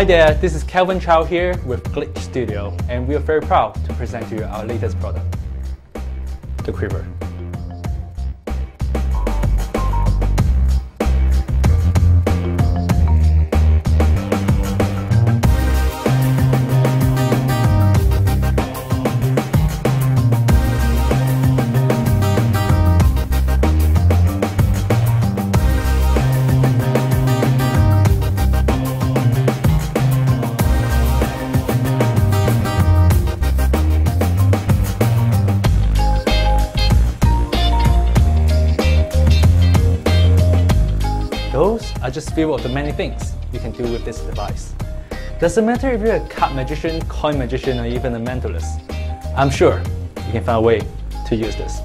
Hi there, this is Kelvin Chow here with Glitch Studio, and we are very proud to present to you our latest product, the Quiver. Those are just few of the many things you can do with this device. Doesn't matter if you're a card magician, coin magician, or even a mentalist. I'm sure you can find a way to use this.